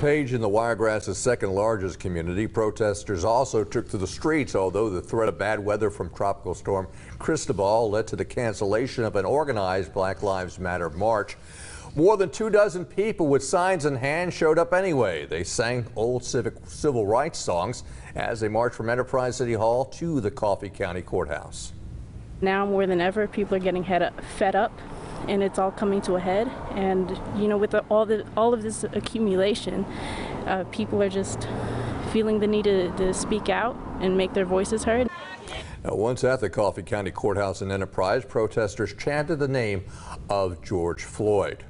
Page in the Wiregrass's second largest community, protesters also took to the streets, although the threat of bad weather from Tropical Storm Cristobal led to the cancellation of an organized Black Lives Matter march. More than two dozen people with signs in hand showed up anyway. They sang old civic civil rights songs as they marched from Enterprise City Hall to the Coffee County Courthouse. Now more than ever, people are getting up, fed up and it's all coming to a head. And you know, with all the all of this accumulation, uh, people are just feeling the need to, to speak out and make their voices heard. Now, once at the Coffee County Courthouse in Enterprise, protesters chanted the name of George Floyd.